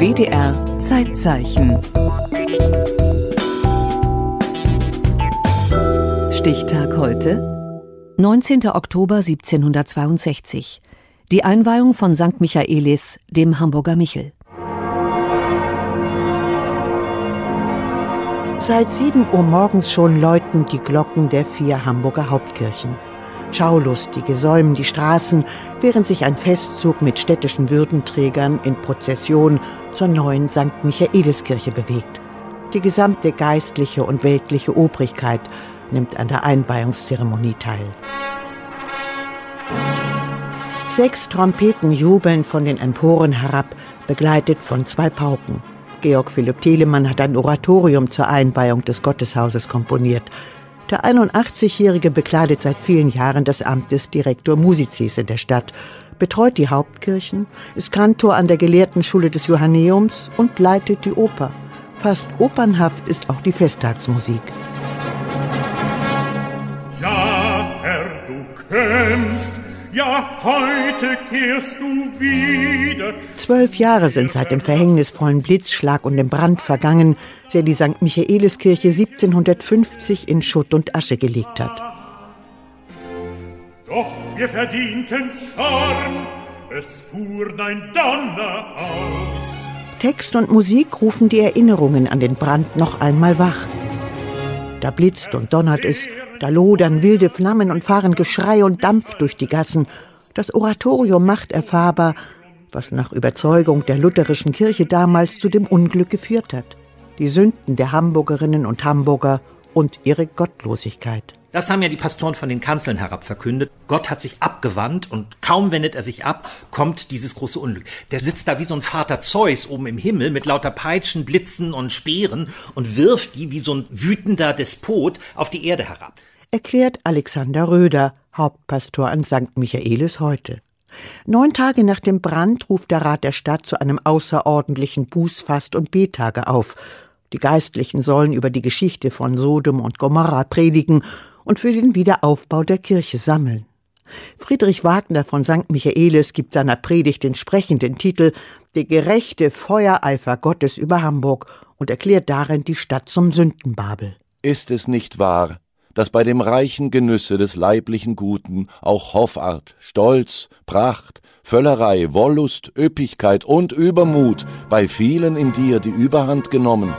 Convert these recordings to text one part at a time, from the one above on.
WDR Zeitzeichen. Stichtag heute. 19. Oktober 1762. Die Einweihung von St. Michaelis, dem Hamburger Michel. Seit 7 Uhr morgens schon läuten die Glocken der vier Hamburger Hauptkirchen. Schaulustige säumen die Straßen, während sich ein Festzug mit städtischen Würdenträgern in Prozession zur neuen St. Michaeliskirche bewegt. Die gesamte geistliche und weltliche Obrigkeit nimmt an der Einweihungszeremonie teil. Sechs Trompeten jubeln von den Emporen herab, begleitet von zwei Pauken. Georg Philipp Telemann hat ein Oratorium zur Einweihung des Gotteshauses komponiert. Der 81-Jährige bekleidet seit vielen Jahren das Amt des Direktor Musicis in der Stadt, betreut die Hauptkirchen, ist Kantor an der Gelehrtenschule des Johanneums und leitet die Oper. Fast opernhaft ist auch die Festtagsmusik. Ja, Herr, du kämst, ja, heute kehrst du wieder. Zwölf Jahre sind seit dem verhängnisvollen Blitzschlag und dem Brand vergangen, der die St. Michaeliskirche 1750 in Schutt und Asche gelegt hat. Doch wir verdienten Zorn, es fuhr dein Donner aus. Text und Musik rufen die Erinnerungen an den Brand noch einmal wach. Da blitzt und donnert es, da lodern wilde Flammen und fahren Geschrei und Dampf durch die Gassen. Das Oratorium macht erfahrbar, was nach Überzeugung der lutherischen Kirche damals zu dem Unglück geführt hat. Die Sünden der Hamburgerinnen und Hamburger und ihre Gottlosigkeit. Das haben ja die Pastoren von den Kanzeln herab verkündet. Gott hat sich abgewandt und kaum wendet er sich ab, kommt dieses große Unglück. Der sitzt da wie so ein Vater Zeus oben im Himmel mit lauter Peitschen, Blitzen und Speeren und wirft die wie so ein wütender Despot auf die Erde herab erklärt Alexander Röder, Hauptpastor an St. Michaelis heute. Neun Tage nach dem Brand ruft der Rat der Stadt zu einem außerordentlichen Bußfast- und Bettage auf. Die Geistlichen sollen über die Geschichte von Sodom und Gomorra predigen und für den Wiederaufbau der Kirche sammeln. Friedrich Wagner von St. Michaelis gibt seiner Predigt den sprechenden Titel Der gerechte Feuereifer Gottes über Hamburg und erklärt darin die Stadt zum Sündenbabel. Ist es nicht wahr, dass bei dem reichen Genüsse des leiblichen Guten auch Hoffart, Stolz, Pracht, Völlerei, Wollust, Üppigkeit und Übermut bei vielen in dir die Überhand genommen.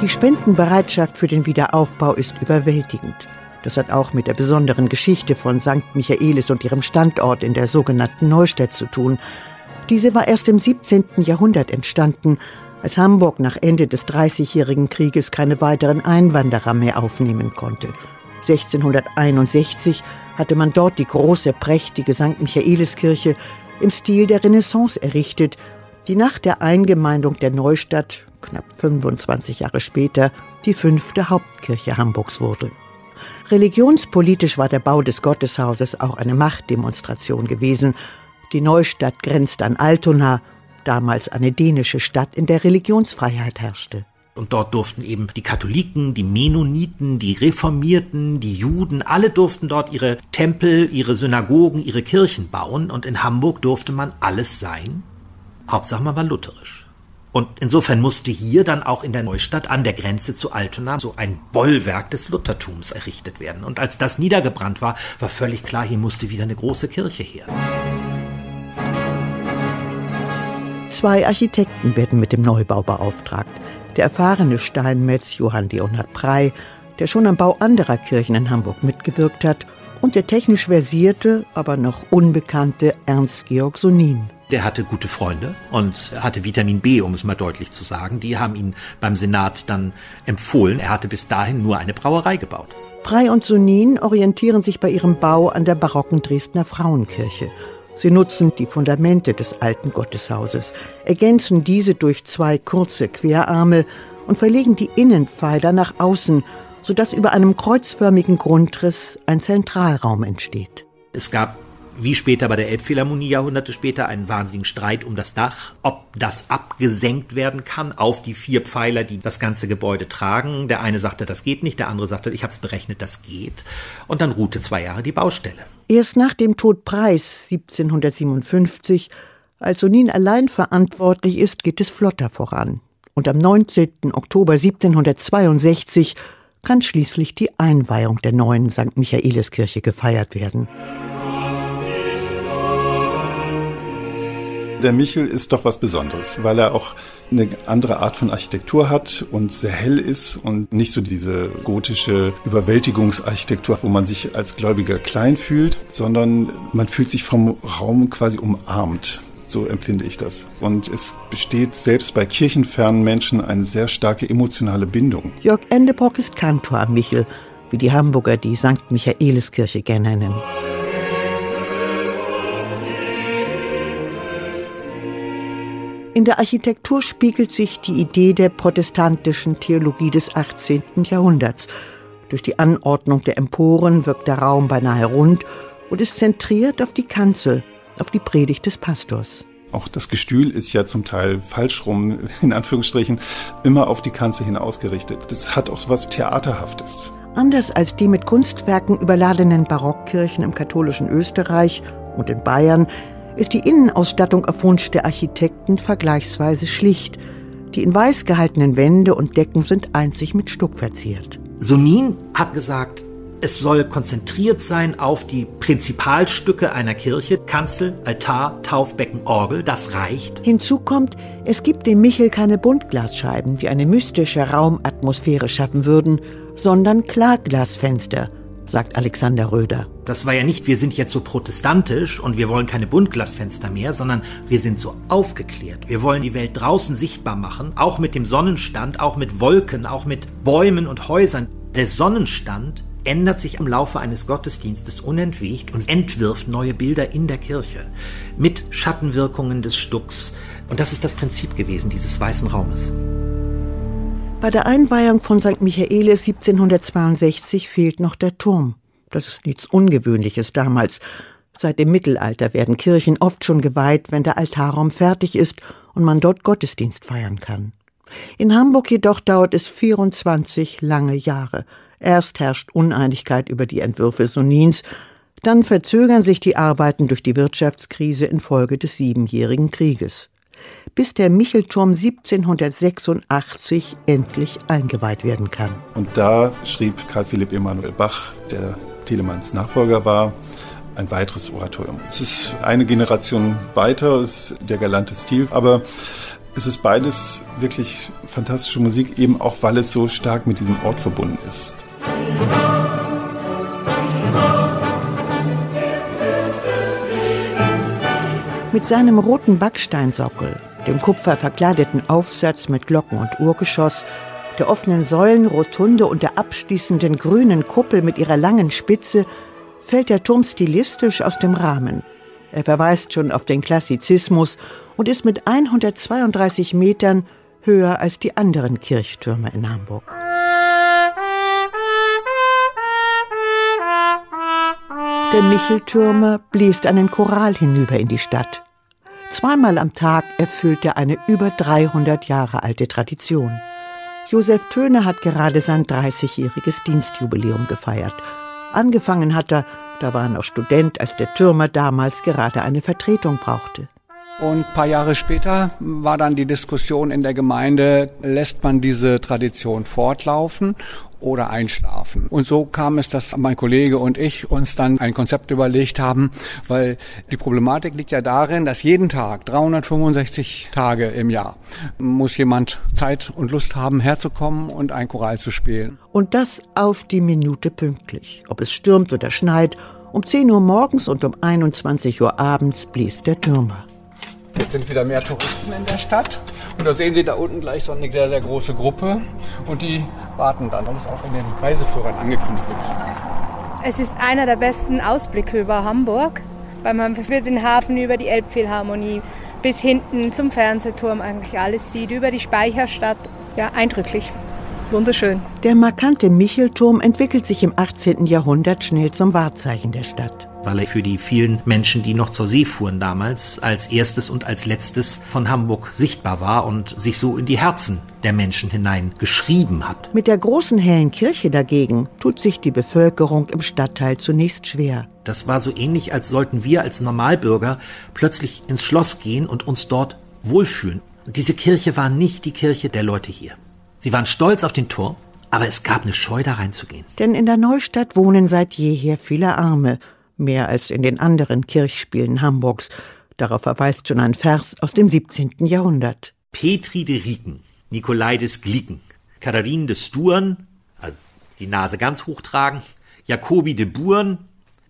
Die Spendenbereitschaft für den Wiederaufbau ist überwältigend. Das hat auch mit der besonderen Geschichte von St. Michaelis und ihrem Standort in der sogenannten Neustadt zu tun. Diese war erst im 17. Jahrhundert entstanden als Hamburg nach Ende des Dreißigjährigen Krieges keine weiteren Einwanderer mehr aufnehmen konnte. 1661 hatte man dort die große, prächtige St. Michaeliskirche im Stil der Renaissance errichtet, die nach der Eingemeindung der Neustadt, knapp 25 Jahre später, die fünfte Hauptkirche Hamburgs wurde. Religionspolitisch war der Bau des Gotteshauses auch eine Machtdemonstration gewesen. Die Neustadt grenzt an Altona damals eine dänische Stadt, in der Religionsfreiheit herrschte. Und dort durften eben die Katholiken, die Mennoniten, die Reformierten, die Juden, alle durften dort ihre Tempel, ihre Synagogen, ihre Kirchen bauen. Und in Hamburg durfte man alles sein. Hauptsache man war lutherisch. Und insofern musste hier dann auch in der Neustadt an der Grenze zu Altona so ein Bollwerk des Luthertums errichtet werden. Und als das niedergebrannt war, war völlig klar, hier musste wieder eine große Kirche her. Zwei Architekten werden mit dem Neubau beauftragt. Der erfahrene Steinmetz Johann Leonhard Prey, der schon am Bau anderer Kirchen in Hamburg mitgewirkt hat, und der technisch versierte, aber noch unbekannte Ernst-Georg Sonin. Der hatte gute Freunde und hatte Vitamin B, um es mal deutlich zu sagen. Die haben ihn beim Senat dann empfohlen. Er hatte bis dahin nur eine Brauerei gebaut. Prey und Sonin orientieren sich bei ihrem Bau an der barocken Dresdner Frauenkirche Sie nutzen die Fundamente des alten Gotteshauses, ergänzen diese durch zwei kurze Querarme und verlegen die Innenpfeiler nach außen, sodass über einem kreuzförmigen Grundriss ein Zentralraum entsteht. Es gab wie später bei der Elbphilharmonie Jahrhunderte später einen wahnsinnigen Streit um das Dach, ob das abgesenkt werden kann auf die vier Pfeiler, die das ganze Gebäude tragen. Der eine sagte, das geht nicht, der andere sagte, ich habe es berechnet, das geht. Und dann ruhte zwei Jahre die Baustelle. Erst nach dem Tod Preis 1757 Als Sonin allein verantwortlich ist, geht es flotter voran. Und am 19. Oktober 1762 kann schließlich die Einweihung der neuen St. Michaeliskirche gefeiert werden. Der Michel ist doch was Besonderes, weil er auch eine andere Art von Architektur hat und sehr hell ist und nicht so diese gotische Überwältigungsarchitektur, wo man sich als Gläubiger klein fühlt, sondern man fühlt sich vom Raum quasi umarmt. So empfinde ich das. Und es besteht selbst bei kirchenfernen Menschen eine sehr starke emotionale Bindung. Jörg Endepock ist Kantor am Michel, wie die Hamburger die St. Michaeliskirche gerne nennen. In der Architektur spiegelt sich die Idee der protestantischen Theologie des 18. Jahrhunderts. Durch die Anordnung der Emporen wirkt der Raum beinahe rund und ist zentriert auf die Kanzel, auf die Predigt des Pastors. Auch das Gestühl ist ja zum Teil falsch rum, in Anführungsstrichen, immer auf die Kanzel hin ausgerichtet. Das hat auch so was Theaterhaftes. Anders als die mit Kunstwerken überladenen Barockkirchen im katholischen Österreich und in Bayern ist die Innenausstattung auf Wunsch der Architekten vergleichsweise schlicht. Die in weiß gehaltenen Wände und Decken sind einzig mit Stuck verziert. Sonin hat gesagt, es soll konzentriert sein auf die Prinzipalstücke einer Kirche, Kanzel, Altar, Taufbecken, Orgel, das reicht. Hinzu kommt, es gibt dem Michel keine Buntglasscheiben, die eine mystische Raumatmosphäre schaffen würden, sondern Klarglasfenster, sagt Alexander Röder. Das war ja nicht, wir sind jetzt so protestantisch und wir wollen keine Buntglasfenster mehr, sondern wir sind so aufgeklärt. Wir wollen die Welt draußen sichtbar machen, auch mit dem Sonnenstand, auch mit Wolken, auch mit Bäumen und Häusern. Der Sonnenstand ändert sich im Laufe eines Gottesdienstes unentwegt und entwirft neue Bilder in der Kirche mit Schattenwirkungen des Stucks. Und das ist das Prinzip gewesen dieses weißen Raumes. Bei der Einweihung von St. Michaelis 1762 fehlt noch der Turm. Das ist nichts Ungewöhnliches damals. Seit dem Mittelalter werden Kirchen oft schon geweiht, wenn der Altarraum fertig ist und man dort Gottesdienst feiern kann. In Hamburg jedoch dauert es 24 lange Jahre. Erst herrscht Uneinigkeit über die Entwürfe Sonins, dann verzögern sich die Arbeiten durch die Wirtschaftskrise infolge des Siebenjährigen Krieges bis der Michelturm 1786 endlich eingeweiht werden kann. Und da schrieb Karl Philipp Emanuel Bach, der Telemanns Nachfolger war, ein weiteres Oratorium. Es ist eine Generation weiter, es ist der galante Stil, aber es ist beides wirklich fantastische Musik, eben auch weil es so stark mit diesem Ort verbunden ist. Mit seinem roten Backsteinsockel, dem kupferverkleideten Aufsatz mit Glocken und Uhrgeschoss, der offenen Säulenrotunde und der abschließenden grünen Kuppel mit ihrer langen Spitze fällt der Turm stilistisch aus dem Rahmen. Er verweist schon auf den Klassizismus und ist mit 132 Metern höher als die anderen Kirchtürme in Hamburg. Der Micheltürmer bläst einen Choral hinüber in die Stadt. Zweimal am Tag erfüllt er eine über 300 Jahre alte Tradition. Josef Töne hat gerade sein 30-jähriges Dienstjubiläum gefeiert. Angefangen hat er, da war er noch Student, als der Türmer damals gerade eine Vertretung brauchte. Und ein paar Jahre später war dann die Diskussion in der Gemeinde, lässt man diese Tradition fortlaufen oder einschlafen. Und so kam es, dass mein Kollege und ich uns dann ein Konzept überlegt haben, weil die Problematik liegt ja darin, dass jeden Tag, 365 Tage im Jahr, muss jemand Zeit und Lust haben, herzukommen und ein Choral zu spielen. Und das auf die Minute pünktlich. Ob es stürmt oder schneit, um 10 Uhr morgens und um 21 Uhr abends bläst der Türmer. Jetzt sind wieder mehr Touristen in der Stadt. Und da sehen Sie da unten gleich so eine sehr, sehr große Gruppe. Und die warten dann, weil es auch in den Reiseführern angekündigt wird. Es ist einer der besten Ausblicke über Hamburg, weil man für den Hafen über die Elbphilharmonie bis hinten zum Fernsehturm eigentlich alles sieht, über die Speicherstadt. Ja, eindrücklich. Wunderschön. Der markante Michelturm entwickelt sich im 18. Jahrhundert schnell zum Wahrzeichen der Stadt. Weil er für die vielen Menschen, die noch zur See fuhren damals, als erstes und als letztes von Hamburg sichtbar war und sich so in die Herzen der Menschen hinein geschrieben hat. Mit der großen hellen Kirche dagegen tut sich die Bevölkerung im Stadtteil zunächst schwer. Das war so ähnlich, als sollten wir als Normalbürger plötzlich ins Schloss gehen und uns dort wohlfühlen. Diese Kirche war nicht die Kirche der Leute hier. Sie waren stolz auf den Turm, aber es gab eine Scheu, da reinzugehen. Denn in der Neustadt wohnen seit jeher viele Arme, mehr als in den anderen Kirchspielen Hamburgs. Darauf verweist schon ein Vers aus dem 17. Jahrhundert. Petri de Rieken, Nikolaides Glicken, Katharine de Sturen, also die Nase ganz hoch tragen, Jakobi de Buren,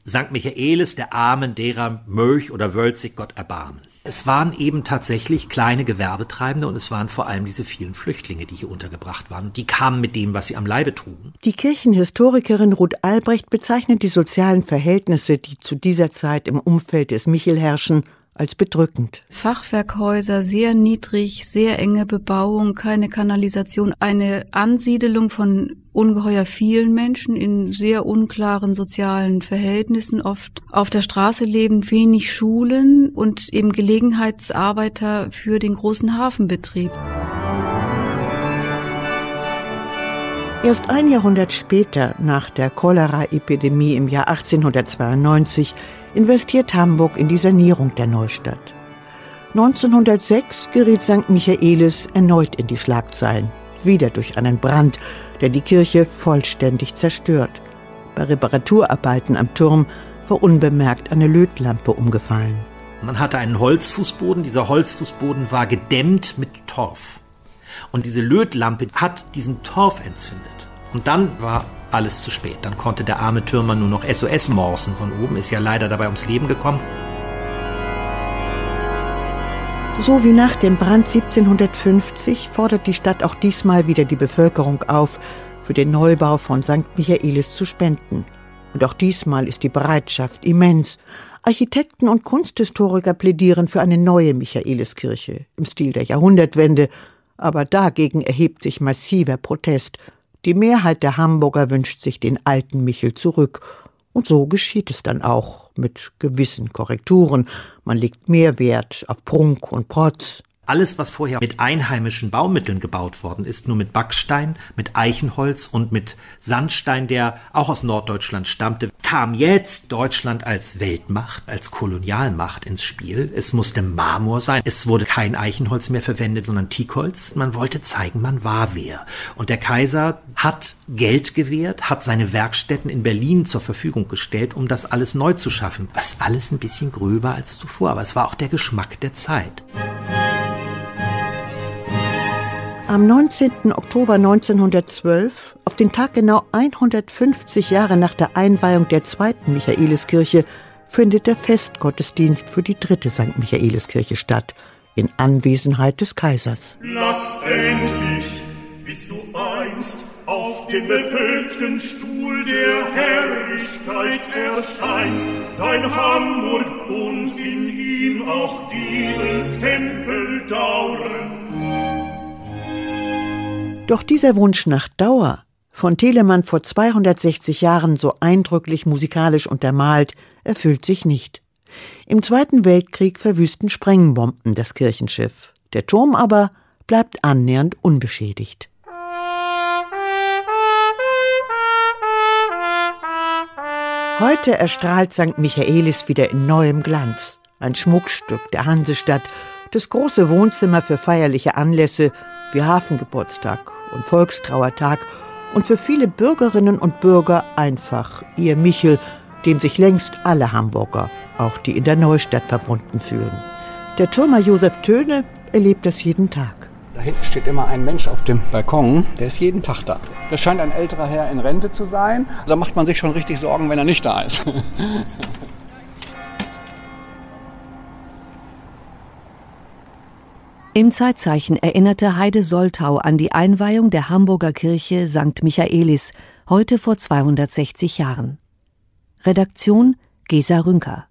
St. Michaelis, der Armen, derer Mölch oder Wölzig Gott erbarmen. Es waren eben tatsächlich kleine Gewerbetreibende und es waren vor allem diese vielen Flüchtlinge, die hier untergebracht waren. Die kamen mit dem, was sie am Leibe trugen. Die Kirchenhistorikerin Ruth Albrecht bezeichnet die sozialen Verhältnisse, die zu dieser Zeit im Umfeld des Michel herrschen, als bedrückend. Fachwerkhäuser, sehr niedrig, sehr enge Bebauung, keine Kanalisation, eine Ansiedelung von ungeheuer vielen Menschen in sehr unklaren sozialen Verhältnissen, oft auf der Straße leben, wenig Schulen und eben Gelegenheitsarbeiter für den großen Hafenbetrieb. Erst ein Jahrhundert später, nach der Cholera-Epidemie im Jahr 1892, investiert Hamburg in die Sanierung der Neustadt. 1906 geriet St. Michaelis erneut in die Schlagzeilen, wieder durch einen Brand, der die Kirche vollständig zerstört. Bei Reparaturarbeiten am Turm war unbemerkt eine Lötlampe umgefallen. Man hatte einen Holzfußboden, dieser Holzfußboden war gedämmt mit Torf. Und diese Lötlampe hat diesen Torf entzündet. Und dann war alles zu spät. Dann konnte der arme Türmer nur noch SOS morsen. Von oben ist ja leider dabei ums Leben gekommen. So wie nach dem Brand 1750 fordert die Stadt auch diesmal wieder die Bevölkerung auf, für den Neubau von St. Michaelis zu spenden. Und auch diesmal ist die Bereitschaft immens. Architekten und Kunsthistoriker plädieren für eine neue Michaeliskirche im Stil der Jahrhundertwende, aber dagegen erhebt sich massiver Protest die Mehrheit der Hamburger wünscht sich den alten Michel zurück. Und so geschieht es dann auch, mit gewissen Korrekturen. Man legt mehr Wert auf Prunk und Protz. Alles, was vorher mit einheimischen Baumitteln gebaut worden ist, nur mit Backstein, mit Eichenholz und mit Sandstein, der auch aus Norddeutschland stammte, kam jetzt Deutschland als Weltmacht, als Kolonialmacht ins Spiel. Es musste Marmor sein. Es wurde kein Eichenholz mehr verwendet, sondern Teakholz. Man wollte zeigen, man war wer. Und der Kaiser hat Geld gewährt, hat seine Werkstätten in Berlin zur Verfügung gestellt, um das alles neu zu schaffen. Was alles ein bisschen gröber als zuvor, aber es war auch der Geschmack der Zeit. Am 19. Oktober 1912, auf den Tag genau 150 Jahre nach der Einweihung der zweiten Michaeliskirche, findet der Festgottesdienst für die dritte St. Michaeliskirche statt, in Anwesenheit des Kaisers. Lass endlich, bis du einst auf dem bevölkten Stuhl der Herrlichkeit erscheinst, dein Hamburg und in ihm auch diesen Tempel dauern. Doch dieser Wunsch nach Dauer, von Telemann vor 260 Jahren so eindrücklich musikalisch untermalt, erfüllt sich nicht. Im Zweiten Weltkrieg verwüsten Sprengbomben das Kirchenschiff. Der Turm aber bleibt annähernd unbeschädigt. Heute erstrahlt St. Michaelis wieder in neuem Glanz. Ein Schmuckstück der Hansestadt, das große Wohnzimmer für feierliche Anlässe wie Hafengeburtstag und Volkstrauertag und für viele Bürgerinnen und Bürger einfach ihr Michel, dem sich längst alle Hamburger, auch die in der Neustadt verbunden fühlen. Der Türmer Josef Töne erlebt das jeden Tag. Da hinten steht immer ein Mensch auf dem Balkon, der ist jeden Tag da. Das scheint ein älterer Herr in Rente zu sein. Da macht man sich schon richtig Sorgen, wenn er nicht da ist. Im Zeitzeichen erinnerte Heide Soltau an die Einweihung der Hamburger Kirche St. Michaelis, heute vor 260 Jahren. Redaktion Gesa Rünker